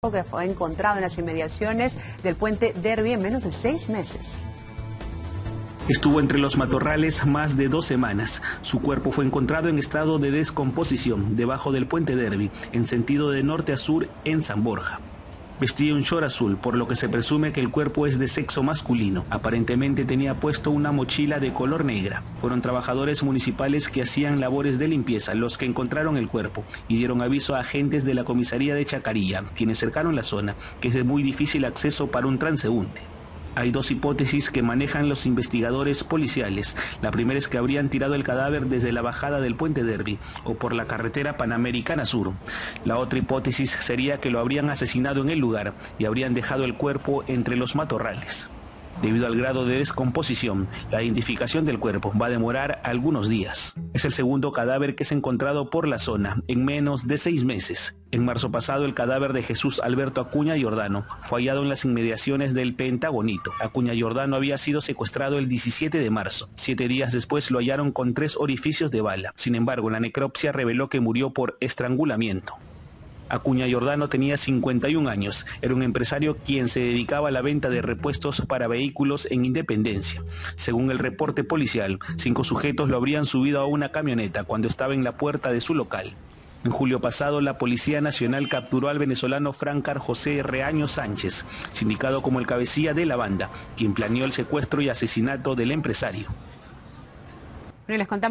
que fue encontrado en las inmediaciones del puente Derby en menos de seis meses. Estuvo entre los matorrales más de dos semanas. Su cuerpo fue encontrado en estado de descomposición debajo del puente Derby, en sentido de norte a sur en San Borja. Vestía un short azul, por lo que se presume que el cuerpo es de sexo masculino. Aparentemente tenía puesto una mochila de color negra. Fueron trabajadores municipales que hacían labores de limpieza los que encontraron el cuerpo y dieron aviso a agentes de la comisaría de Chacarilla, quienes cercaron la zona, que es de muy difícil acceso para un transeúnte. Hay dos hipótesis que manejan los investigadores policiales. La primera es que habrían tirado el cadáver desde la bajada del puente Derby o por la carretera Panamericana Sur. La otra hipótesis sería que lo habrían asesinado en el lugar y habrían dejado el cuerpo entre los matorrales. Debido al grado de descomposición, la identificación del cuerpo va a demorar algunos días. Es el segundo cadáver que es encontrado por la zona en menos de seis meses. En marzo pasado, el cadáver de Jesús Alberto Acuña Jordano fue hallado en las inmediaciones del Pentagonito. Acuña Jordano había sido secuestrado el 17 de marzo. Siete días después lo hallaron con tres orificios de bala. Sin embargo, la necropsia reveló que murió por estrangulamiento. Acuña Jordano tenía 51 años. Era un empresario quien se dedicaba a la venta de repuestos para vehículos en Independencia. Según el reporte policial, cinco sujetos lo habrían subido a una camioneta cuando estaba en la puerta de su local. En julio pasado, la Policía Nacional capturó al venezolano Francar José Reaño Sánchez, sindicado como el cabecilla de la banda, quien planeó el secuestro y asesinato del empresario. les contamos